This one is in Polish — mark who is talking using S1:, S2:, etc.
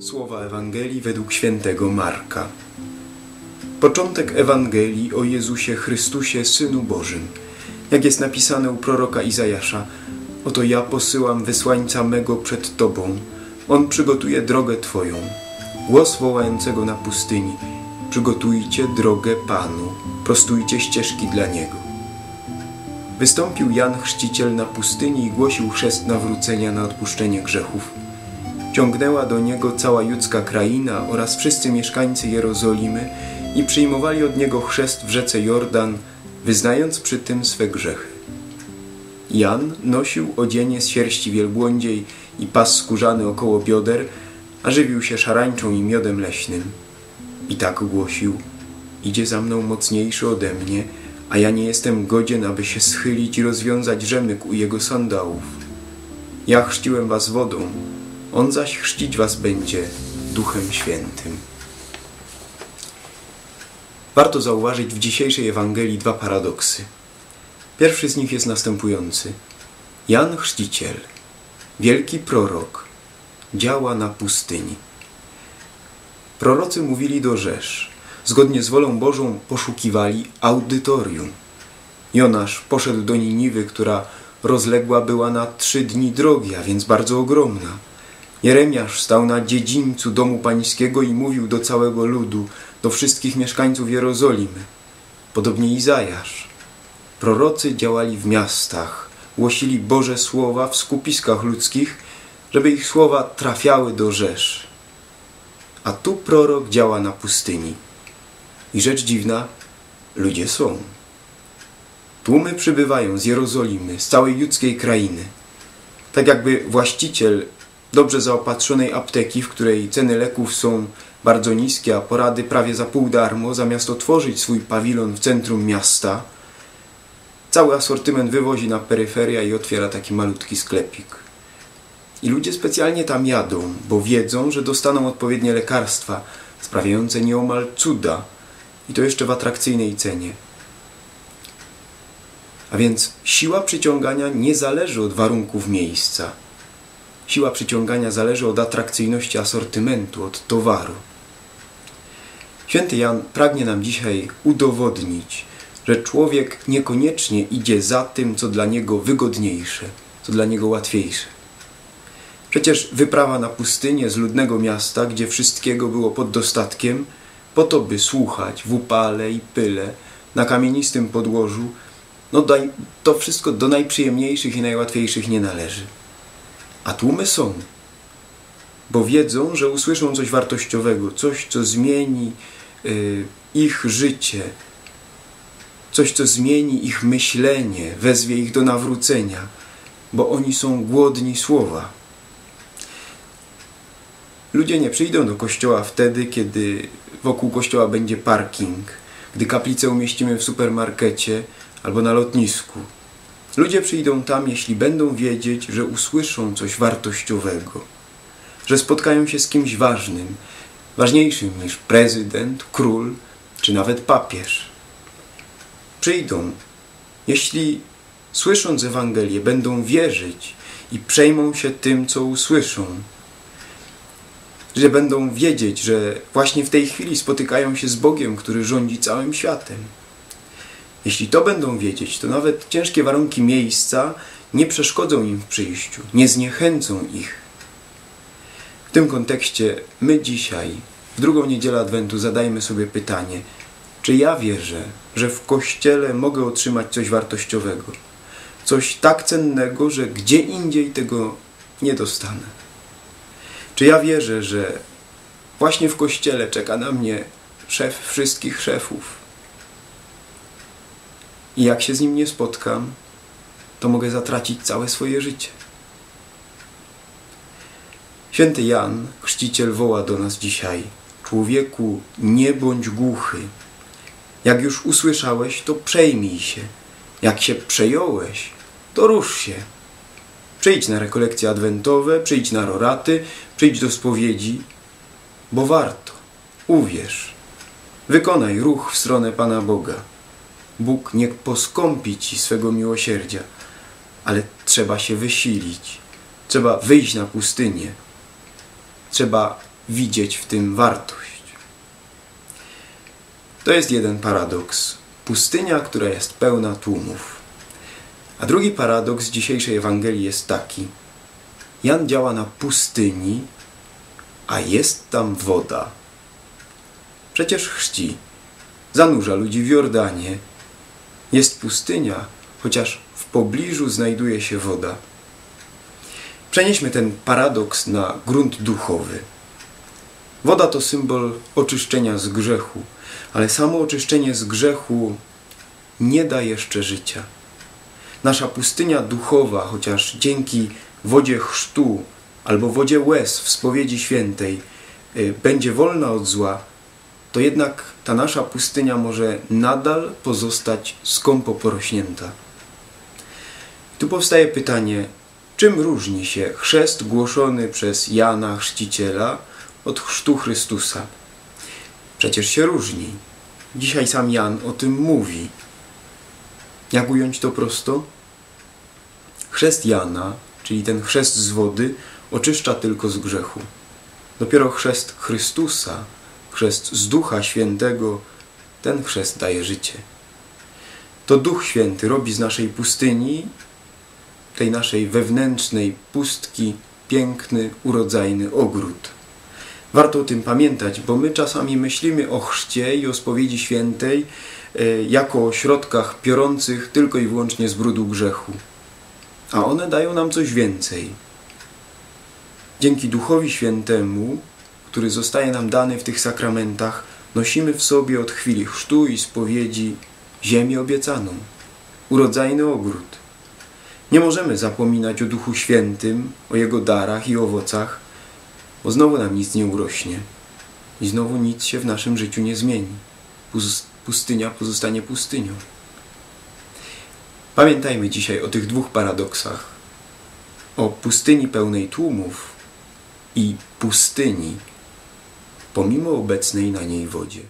S1: Słowa Ewangelii według świętego Marka. Początek Ewangelii o Jezusie Chrystusie, Synu Bożym. Jak jest napisane u proroka Izajasza, oto ja posyłam wysłańca mego przed Tobą. On przygotuje drogę Twoją. Głos wołającego na pustyni. Przygotujcie drogę Panu, prostujcie ścieżki dla Niego. Wystąpił Jan Chrzciciel na pustyni i głosił chrzest nawrócenia na odpuszczenie grzechów. Ciągnęła do niego cała judzka kraina oraz wszyscy mieszkańcy Jerozolimy i przyjmowali od niego chrzest w rzece Jordan, wyznając przy tym swe grzechy. Jan nosił odzienie z sierści wielbłądziej i pas skórzany około bioder, a żywił się szarańczą i miodem leśnym. I tak głosił, idzie za mną mocniejszy ode mnie, a ja nie jestem godzien, aby się schylić i rozwiązać rzemyk u jego sandałów. Ja chrzciłem was wodą, on zaś chrzcić was będzie Duchem Świętym. Warto zauważyć w dzisiejszej Ewangelii dwa paradoksy. Pierwszy z nich jest następujący. Jan Chrzciciel, wielki prorok, działa na pustyni. Prorocy mówili do Rzesz, zgodnie z wolą Bożą poszukiwali audytorium. Jonasz poszedł do Niniwy, która rozległa była na trzy dni drogi, a więc bardzo ogromna. Jeremiasz stał na dziedzińcu domu pańskiego i mówił do całego ludu, do wszystkich mieszkańców Jerozolimy. Podobnie Izajasz. Prorocy działali w miastach, głosili Boże słowa w skupiskach ludzkich, żeby ich słowa trafiały do rzesz. A tu prorok działa na pustyni. I rzecz dziwna, ludzie są. Tłumy przybywają z Jerozolimy, z całej judzkiej krainy. Tak jakby właściciel dobrze zaopatrzonej apteki, w której ceny leków są bardzo niskie, a porady prawie za pół darmo, zamiast otworzyć swój pawilon w centrum miasta, cały asortyment wywozi na peryferia i otwiera taki malutki sklepik. I ludzie specjalnie tam jadą, bo wiedzą, że dostaną odpowiednie lekarstwa, sprawiające nieomal cuda, i to jeszcze w atrakcyjnej cenie. A więc siła przyciągania nie zależy od warunków miejsca. Siła przyciągania zależy od atrakcyjności asortymentu, od towaru. Święty Jan pragnie nam dzisiaj udowodnić, że człowiek niekoniecznie idzie za tym, co dla niego wygodniejsze, co dla niego łatwiejsze. Przecież wyprawa na pustynię z ludnego miasta, gdzie wszystkiego było pod dostatkiem, po to, by słuchać w upale i pyle, na kamienistym podłożu, no daj, to wszystko do najprzyjemniejszych i najłatwiejszych nie należy. A tłumy są, bo wiedzą, że usłyszą coś wartościowego, coś, co zmieni y, ich życie, coś, co zmieni ich myślenie, wezwie ich do nawrócenia, bo oni są głodni słowa. Ludzie nie przyjdą do kościoła wtedy, kiedy wokół kościoła będzie parking, gdy kaplicę umieścimy w supermarkecie albo na lotnisku. Ludzie przyjdą tam, jeśli będą wiedzieć, że usłyszą coś wartościowego, że spotkają się z kimś ważnym, ważniejszym niż prezydent, król czy nawet papież. Przyjdą, jeśli słysząc Ewangelię będą wierzyć i przejmą się tym, co usłyszą. Że będą wiedzieć, że właśnie w tej chwili spotykają się z Bogiem, który rządzi całym światem. Jeśli to będą wiedzieć, to nawet ciężkie warunki miejsca nie przeszkodzą im w przyjściu, nie zniechęcą ich. W tym kontekście my dzisiaj, w drugą niedzielę Adwentu, zadajmy sobie pytanie, czy ja wierzę, że w Kościele mogę otrzymać coś wartościowego, coś tak cennego, że gdzie indziej tego nie dostanę? Czy ja wierzę, że właśnie w Kościele czeka na mnie szef wszystkich szefów, i jak się z nim nie spotkam, to mogę zatracić całe swoje życie. Święty Jan, chrzciciel, woła do nas dzisiaj: Człowieku, nie bądź głuchy. Jak już usłyszałeś, to przejmij się. Jak się przejąłeś, to rusz się. Przyjdź na rekolekcje adwentowe, przyjdź na roraty, przyjdź do spowiedzi, bo warto. Uwierz. Wykonaj ruch w stronę Pana Boga. Bóg nie poskąpi ci swego miłosierdzia, ale trzeba się wysilić. Trzeba wyjść na pustynię. Trzeba widzieć w tym wartość. To jest jeden paradoks. Pustynia, która jest pełna tłumów. A drugi paradoks dzisiejszej Ewangelii jest taki. Jan działa na pustyni, a jest tam woda. Przecież chrzci, zanurza ludzi w Jordanie. Jest pustynia, chociaż w pobliżu znajduje się woda. Przenieśmy ten paradoks na grunt duchowy. Woda to symbol oczyszczenia z grzechu, ale samo oczyszczenie z grzechu nie da jeszcze życia. Nasza pustynia duchowa, chociaż dzięki wodzie chrztu albo wodzie łez w spowiedzi świętej y, będzie wolna od zła, to jednak ta nasza pustynia może nadal pozostać skąpo porośnięta. Tu powstaje pytanie, czym różni się chrzest głoszony przez Jana Chrzciciela od chrztu Chrystusa? Przecież się różni. Dzisiaj sam Jan o tym mówi. Jak ująć to prosto? Chrzest Jana, czyli ten chrzest z wody, oczyszcza tylko z grzechu. Dopiero chrzest Chrystusa, chrzest z Ducha Świętego, ten chrzest daje życie. To Duch Święty robi z naszej pustyni, tej naszej wewnętrznej pustki, piękny, urodzajny ogród. Warto o tym pamiętać, bo my czasami myślimy o chrzcie i o spowiedzi świętej e, jako o środkach piorących tylko i wyłącznie z brudu grzechu. A one dają nam coś więcej. Dzięki Duchowi Świętemu, który zostaje nam dany w tych sakramentach, nosimy w sobie od chwili chrztu i spowiedzi ziemię obiecaną, urodzajny ogród. Nie możemy zapominać o Duchu Świętym, o Jego darach i owocach, bo znowu nam nic nie urośnie i znowu nic się w naszym życiu nie zmieni. Pustynia pozostanie pustynią. Pamiętajmy dzisiaj o tych dwóch paradoksach. O pustyni pełnej tłumów i pustyni, pomimo obecnej na niej wodzie.